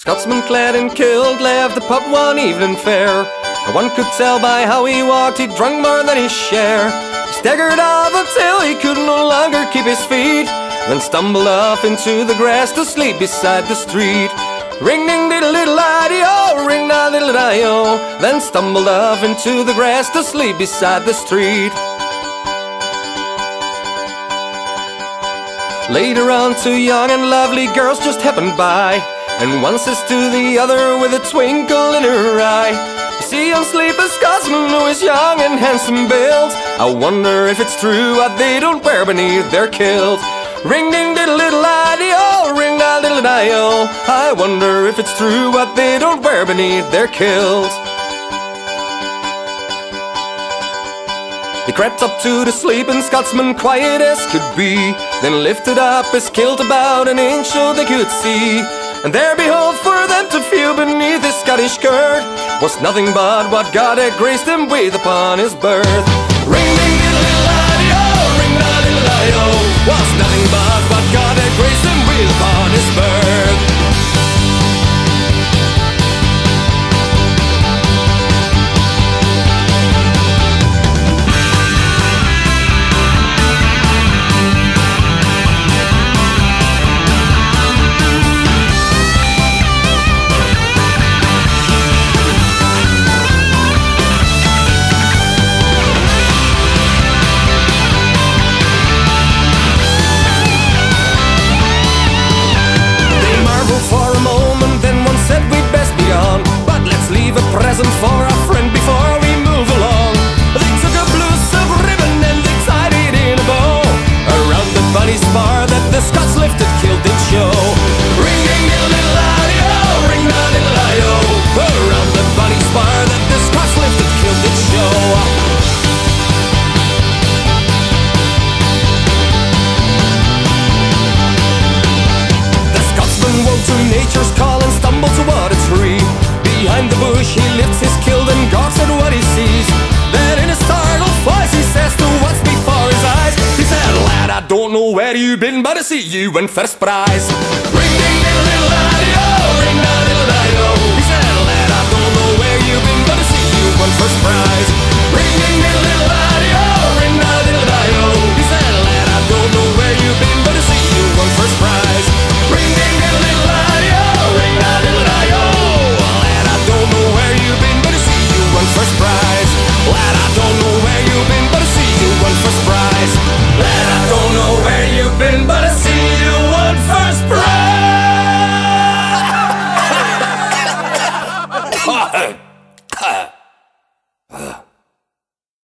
Scotsman clad and killed left the pub one evening fair. And one could tell by how he walked he'd drunk more than his share. He staggered off until he could no longer keep his feet. Then stumbled off into the grass to sleep beside the street. Ring ding diddle diddle oh, ring da diddle di. Then stumbled off into the grass to sleep beside the street. Later on, two young and lovely girls just happened by. And one says to the other with a twinkle in her eye You see on sleepless Scotsman who is young and handsome built. I wonder if it's true what they don't wear beneath their kilt. Ring ding diddle little oh, ring da diddle di oh I wonder if it's true what they don't wear beneath their kilt. He crept up to the sleeping Scotsman, quiet as could be, then lifted up his kilt about an inch so they could see. And there behold, for them to feel beneath his Scottish skirt was nothing but what God had graced him with upon his birth. Ring ding diddle diddle ring da diddle was nothing but what God don't know where you've been But I see you win first prize. Ring ding diddle prize.